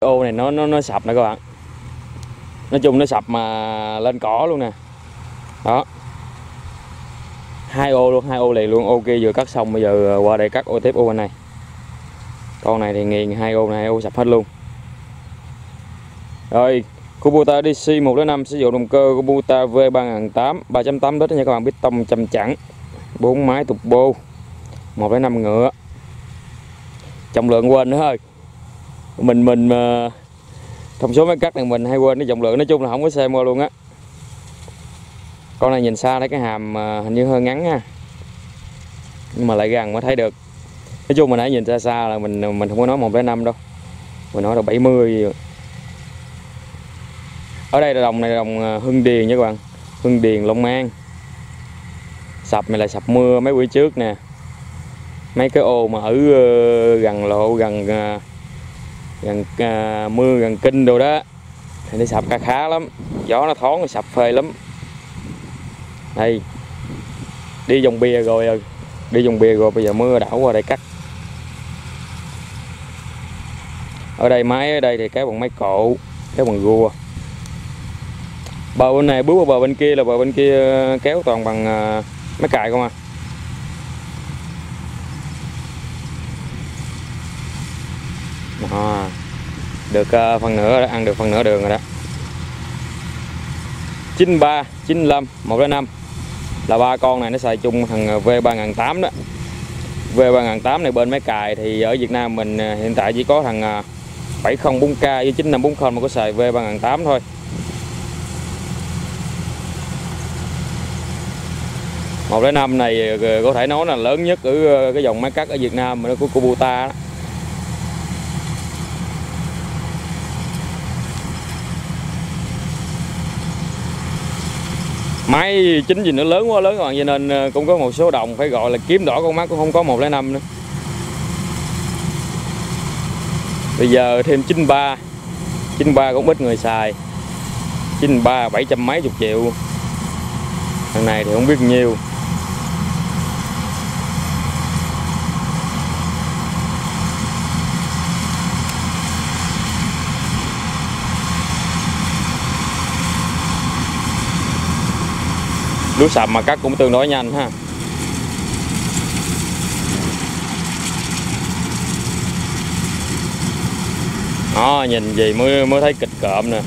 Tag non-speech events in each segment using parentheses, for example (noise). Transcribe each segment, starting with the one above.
ô, này, nó nó nó sập nè các bạn. Nói chung nó sập mà lên cỏ luôn nè. Đó. Hai ô luôn, hai ô liền luôn. Ô kia vừa cắt xong, bây giờ ờ, qua đây cắt ô tiếp ô bên này. Con này thì nghiền, hai ô này ô sập hết luôn. Rồi Kubota DC 105 sử dụng động cơ Kubota V3008 3.8 lít nha các bạn biết tông chăm chẵn 4 máy tục bô 105 ngựa. Trọng lượng quên nữa thôi mình mình mà thông số máy cắt này mình hay quên, cái trọng lượng nói chung là không có xe mua luôn á. Con này nhìn xa thấy cái hàm ờ, hình như hơi ngắn ha. Nhưng mà lại gần mới thấy được. Nói chung mà nãy nhìn xa xa là mình mình không có nói một năm đâu. Mình nói là 70 mươi. Ở đây là đồng này là đồng ờ, Hưng Điền nha các bạn. Hưng Điền, Long An. Sập này là sập mưa mấy buổi trước nè. Mấy cái ô mà ở gần lộ, gần gần à, mưa gần kinh đồ đó. Thì nó sập khá khá lắm. Gió nó thoáng nó sập phê lắm. Đây. Đi dòng bia rồi ừ. đi dòng bia rồi bây giờ mưa đảo qua đây cắt. Ở đây máy ở đây thì cái bằng máy cộ cái bằng gua bờ bên này bước qua bờ bên kia là bờ bên kia ờ, kéo toàn bằng ờ, máy cài không à? Đó. được uh, phần nửa đó, ăn được phần nửa đường rồi đó 93 95 1 đến 5 là ba con này nó xài chung thằng ờ, V3008 đó V3008 này bên máy cài thì ở Việt Nam mình hiện tại chỉ có thằng 704K với 9540 mà có xài V3008 thôi một đến năm này có thể nói là lớn nhất ở cái dòng máy cắt ở Việt Nam mà nó của Kubota đó. Máy chính gì nữa lớn quá, lớn rồi, cho nên ờ, cũng có một số đồng phải gọi là kiếm đỏ con mắt cũng không có 105 nữa. Bây giờ thêm 93 93 cũng ít người xài. 93 700 mấy chục triệu. Thằng này thì không biết nhiêu. Lúa sạp mà cắt cũng tương đối nhanh ha. Đó, nhìn gì mới mới thấy kịch cộm nè.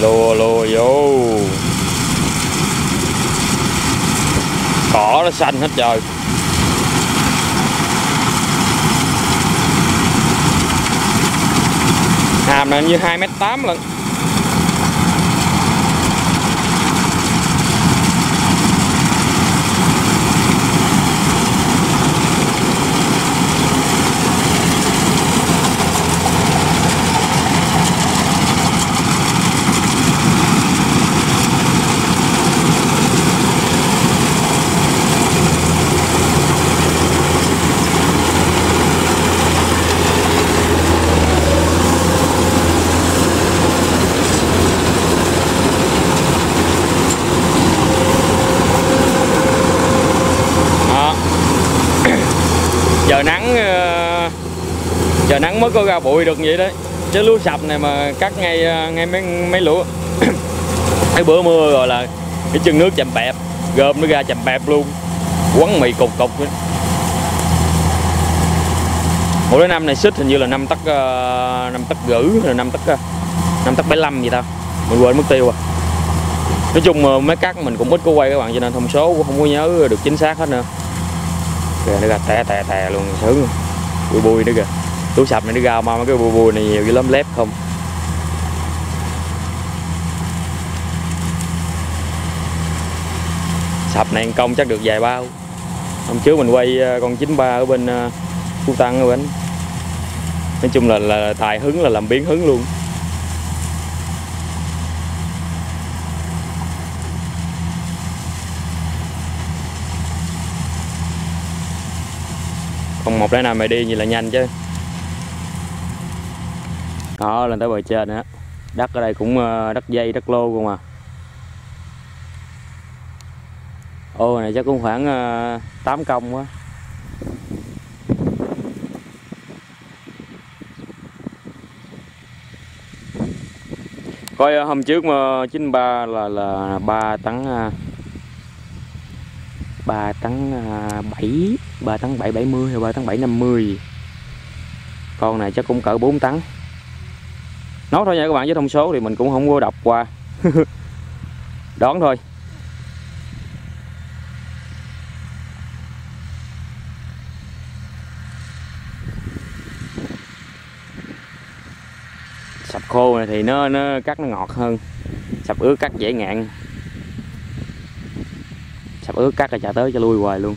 Lùa lùa vô. Cỏ nó xanh hết trời. Hàm này như 2 mét 8 lần đó giờ nắng ờ, giờ nắng mới có ra bụi được vậy đấy chứ lúa sập này mà cắt ngay à, ngay mấy mấy lúa. (coughs) Cái bữa mưa rồi là cái chân nước chầm bẹp, gom nó ra chầm bẹp luôn. Quấn mì cục cục nữa. một cái năm này xích hình như là năm tấc à, năm tấc gửi là năm tấc à, năm tấc bảy lăm gì tao mình quên mất tiêu à nói chung mấy cắt mình cũng ít có quay các bạn, cho nên thông số cũng không có nhớ được chính xác hết nữa. Kìa, nó ra tè tè tè luôn, sướng. Bùi bùi nữa kìa túi sập này nó ra mà mấy cái bùi bùi này nhiều cái lấm lép không? Sập này công chắc được vài bao. Hôm trước mình quay ờ, con 93 ở bên ờ, Phú Tăng ở bên nói chung là, là tài hứng là làm biến hứng luôn. Còn một lẽ nào mày đi như là nhanh chứ đó lên tới bờ trên nữa đất ở đây cũng ờ, đất dây, đất lô không à. Ô, này chắc cũng khoảng ờ, 8 công quá. Coi ờ, hôm trước mà 93 là là 3 tấn 3 tấn 7 3 tấn 7 70 hay 3 tấn 7 50 con này chắc cũng cỡ 4 tấn nói thôi nha các bạn, với thông số thì mình cũng không có đọc qua. (laughs) Đón thôi. Sập khô này thì nó nó cắt nó ngọt hơn. Sập ướt cắt dễ ngạn. Sập ướt cắt là trả tới cho lui hoài luôn.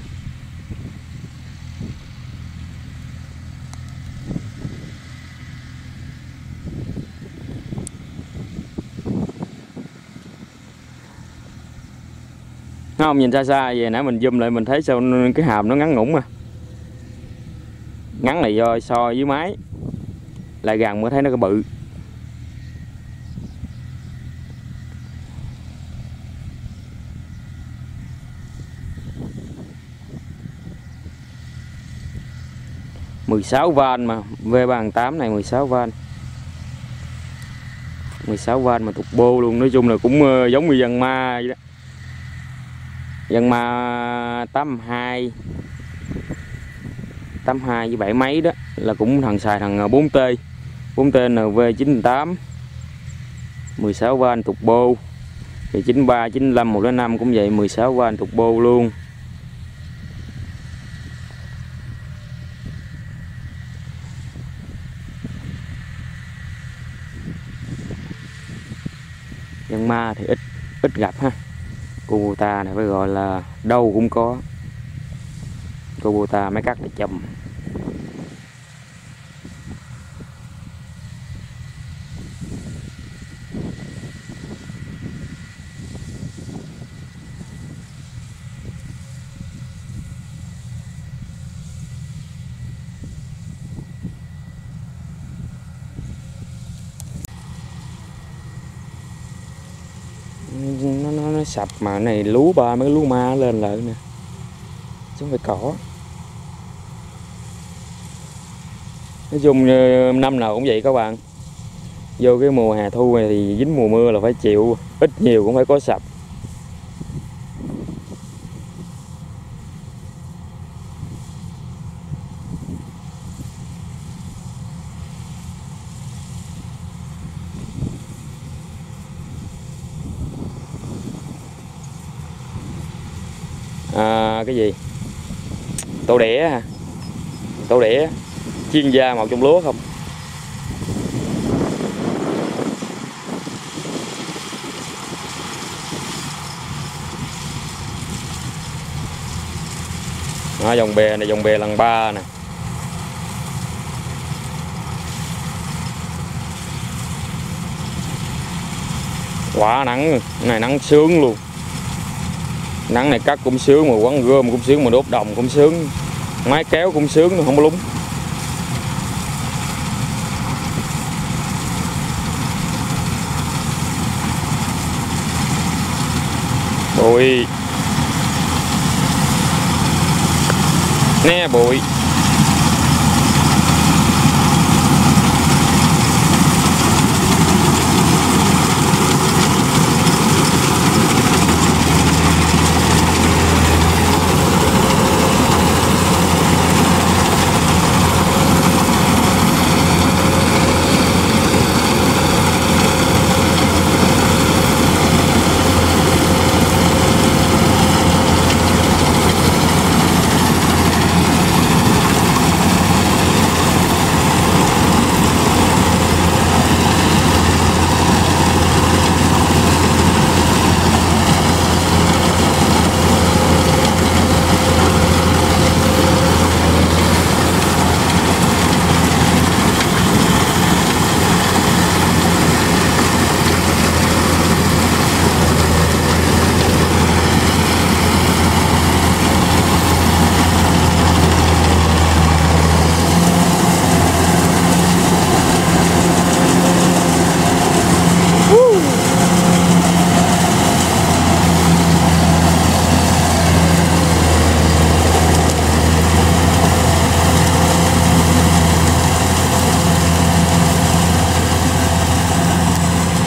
Không, nhìn xa xa về nãy mình zoom lại mình thấy sao cái hàm nó ngắn ngủn mà. Ngắn này do so với máy. Lại gần mới thấy nó có bự. mười sáu van mà, v bằng tám này 16 van. 16 van mà tục bô luôn, nói chung là cũng ờ, giống như dân ma vậy đó dân ma 82 82 với 7 mấy đó, là cũng thằng xài thằng 4T 4T NV98 16 van tục bô. Thì 93 95 105 cũng vậy 16 van tục bô luôn. Dân ma thì ít ít gặp ha. Kubota này phải gọi là đâu cũng có. Kubota máy cắt để chùm nó, sập mà này lú ba mấy lú ma lên lại nè. Xuống phải cỏ. Nói chung ờ, năm nào cũng vậy các bạn. Vô cái mùa hè thu này thì dính mùa mưa là phải chịu. Ít nhiều cũng phải có sập à, cái gì? Tô đĩa hả? Tô đĩa. Chuyên gia màu trong lúa không? Đó, dòng bè này dòng bè lần ba nè. Quả nắng này nắng sướng luôn nắng này cắt cũng sướng, mà quấn gươm cũng sướng, mà đốt đồng cũng sướng. Máy kéo cũng sướng, nó không có lúng. Bụi. Nè, bụi.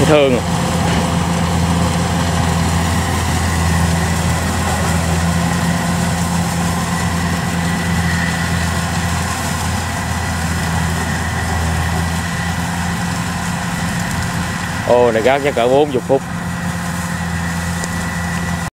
Thường. Ô này gác chắc cỡ 40 phút.